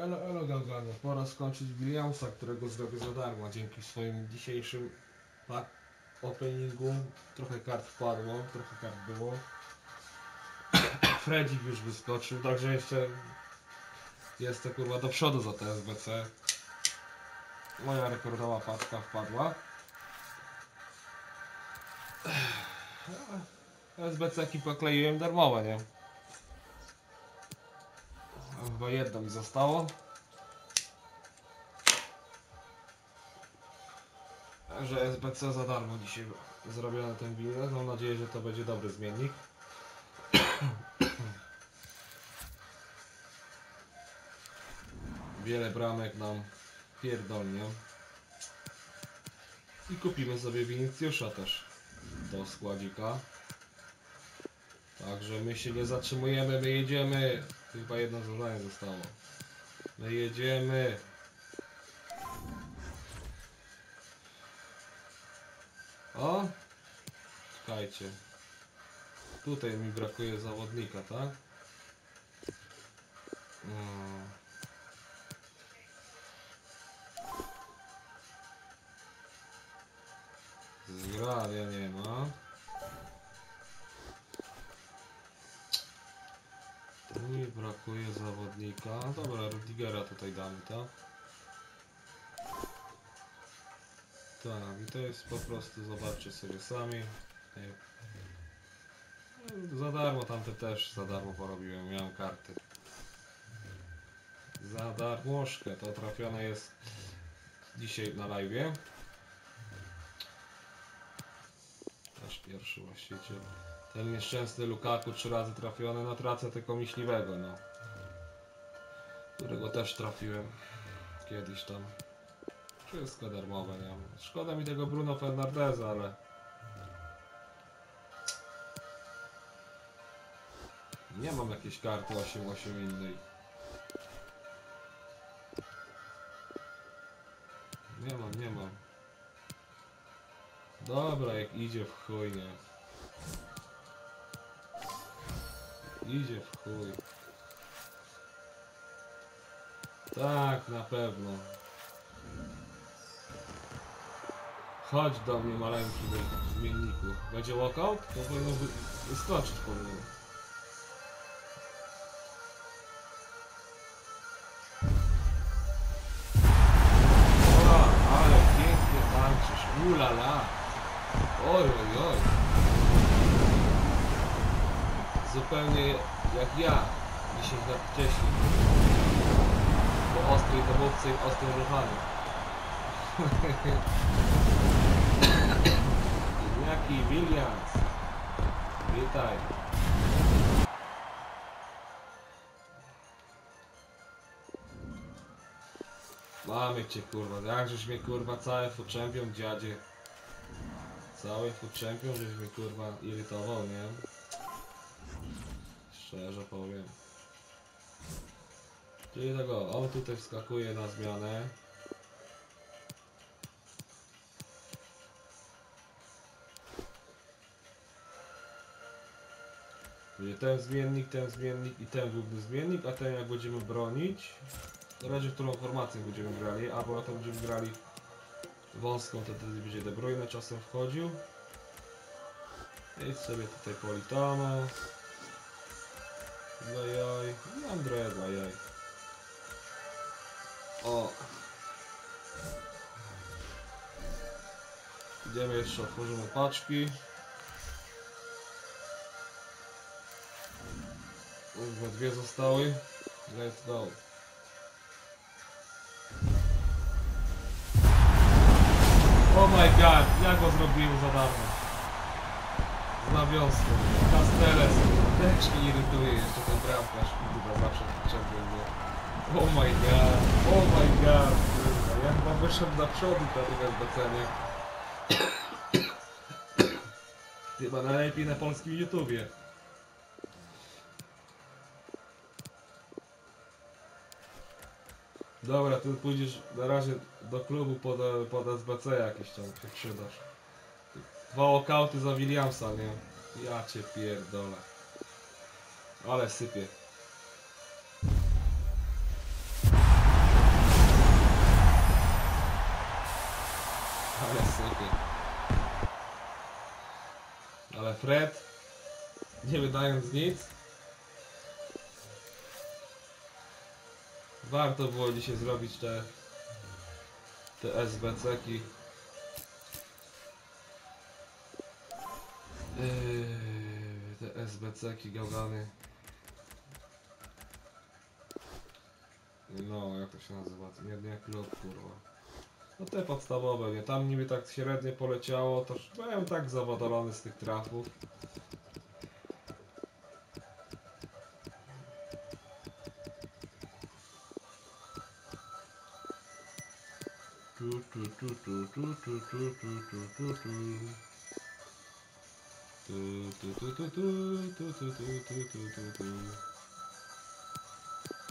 Elo, elo Gałganie, pora skończyć Williamsa, którego zrobię za darmo dzięki swoim dzisiejszym pack openingu. Trochę kart wpadło, trochę kart było. Fredzik już wyskoczył, także jeszcze jestem kurwa do przodu za TSBC. Moja rekordowa paczka wpadła. SBC ki pokleiłem darmowe, nie? Chyba jedno mi zostało. Że SBC za darmo dzisiaj zrobione ten bilet. Mam nadzieję, że to będzie dobry zmiennik. Wiele bramek nam pierdolnie. I kupimy sobie Winicjusza też do składzika. Także my się nie zatrzymujemy, my jedziemy. Chyba jedno zadanie zostało. My jedziemy. O! Czekajcie. Tutaj mi brakuje zawodnika, tak? Zgrania nie ma. Brakuje zawodnika. Dobra, Rudigera tutaj damy, tak? Tak, i to jest po prostu, zobaczcie sobie sami. Nie. Za darmo tamte też za darmo porobiłem, miałem karty. Za darmożkę, to trafione jest dzisiaj na live. Nasz pierwszy właściciel. Ten nieszczęsny Lukaku trzy razy trafiony, no tracę tylko myśliwego, no. Którego też trafiłem kiedyś tam. Wszystko darmowe, nie. Szkoda mi tego Bruno Fernandeza, ale... Nie mam jakiejś karty 8-8 innej. Nie mam, nie mam. Dobra, jak idzie w chuj, nie. Idzie w chuj. Tak, na pewno. Chodź do mnie maleńki wy- zmienniku. Będzie walkout? To powinno wy wyskoczyć powinno. O, ale pięknie tańczysz. Ulala. Oj, oj, oj. Zupełnie jak ja 10 lat wcześniej. Po ostrej domówce i ostrym ruchaniu. Jaki Williams. Witaj. Mamy cię kurwa, jakżeś mnie kurwa cały food champion dziadzie. Cały food champion żeś mnie kurwa irytował, nie? Szczerze powiem. Czyli tego, on tutaj wskakuje na zmianę. Czyli ten zmiennik, ten zmiennik i ten główny zmiennik, a ten jak będziemy bronić, zależy w którą formację będziemy grali, albo na to będziemy grali wąską, to wtedy będzie De Bruyne czasem wchodził. I sobie tutaj Politano. Dla jaj. I Andrea dla jaj. O. Idziemy jeszcze, otworzymy paczki. Chyba dwie zostały. Let's go. Oh my god, ja go zrobiłem za darmo. Z nawiązką. Casteles. Mnie irytuje jeszcze ten bramkarz. Chyba zawsze potrzebny mnie. Oh my god, oh my god. Kurwa, ja chyba wyszedłem na przodu tym SBC-nie. Chyba najlepiej na polskim YouTubie. Dobra, ty pójdziesz na razie do klubu pod, pod SBC jakieś tam się przydasz. Dwa okauty za Williamsa, nie? Ja cię pierdolę. Ale sypie. Ale sypie. Ale Fred, nie wydając nic, warto było dzisiaj zrobić te, te SBC-ki. Yy, te SBC-ki gałgany. No, jak to się nazywa? Nie, nie klub, kurwa. No te podstawowe, nie? Tam niby tak średnio poleciało, to już byłem tak zawodolony z tych trafów. Tu, tu, tu, tu, tu, tu, tu, tu, tu, tu. Tu, tu, tu, tu, tu, tu, tu, tu, tu, tu, tu, tu. Tu,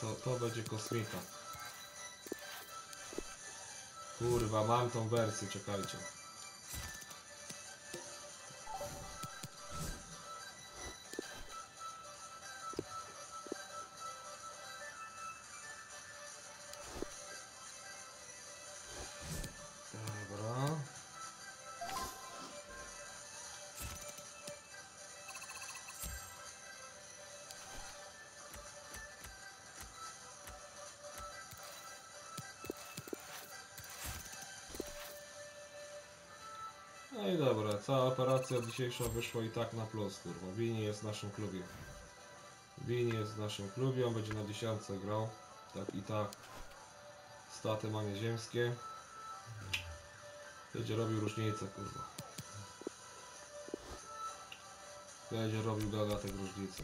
to, to, będzie kosmika. Kurwa, mam tą wersję, czekajcie. Dobra, cała operacja dzisiejsza wyszła i tak na plus, kurwa. Wini jest w naszym klubie. Wini jest w naszym klubie, on będzie na dziesiątce grał. Tak i tak. Staty ma. Będzie robił różnicę, kurwa. Będzie robił gagatek różnicę.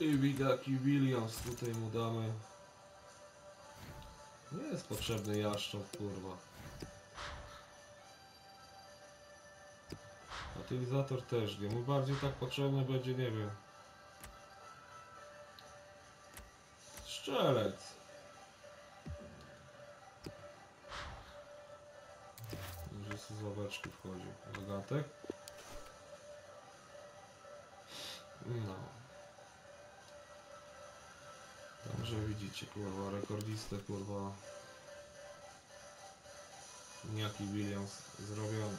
I Wigaki Williams tutaj mu damy. Nie jest potrzebny jaszcząb, kurwa. Utylizator też nie. Mu bardziej tak potrzebny będzie, nie wiem. Strzelec. Może z ławeczki wchodził. Zagatek. No. Także widzicie, kurwa, rekordzistę, kurwa. Jaki Williams zrobiony.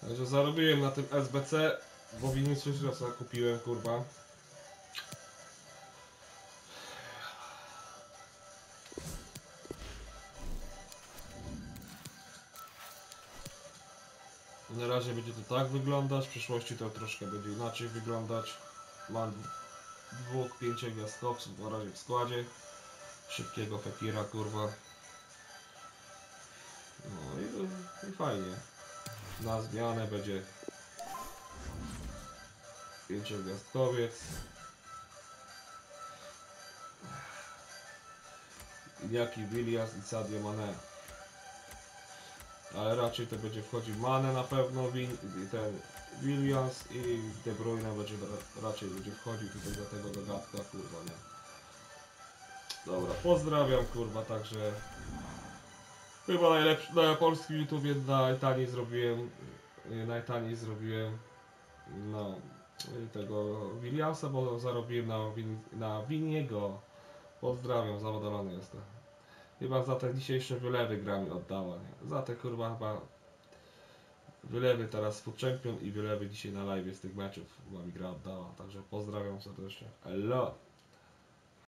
Także zarobiłem na tym SBC, bo Vinicius raz kupiłem, kurwa. Na razie będzie to tak wyglądać, w przyszłości to troszkę będzie inaczej wyglądać. Mam dwóch pięciogwiazdkowców na razie w składzie. Szybkiego Fekira, kurwa. No i, i fajnie. Na zmianę będzie pięciogwiazdkowiec. Jaki Williams i Sadio Mane. Ale raczej to będzie wchodził Mane na pewno, Win, ten Williams i De Bruyne będzie ra- raczej będzie wchodził tutaj do tego dodatka, kurwa nie. Dobra, pozdrawiam kurwa, także chyba najlepszy, na polskim YouTubie najtaniej zrobiłem, y, najtaniej zrobiłem no y, tego Williamsa, bo zarobiłem na, win, na Winiego. Pozdrawiam, zadowolony jestem. Chyba za te dzisiejsze wylewy gra mi oddała, nie? Za te kurwa chyba wylewy teraz Food Champion i wylewy dzisiaj na live z tych meczów chyba mi gra oddała. Także pozdrawiam serdecznie. Hello!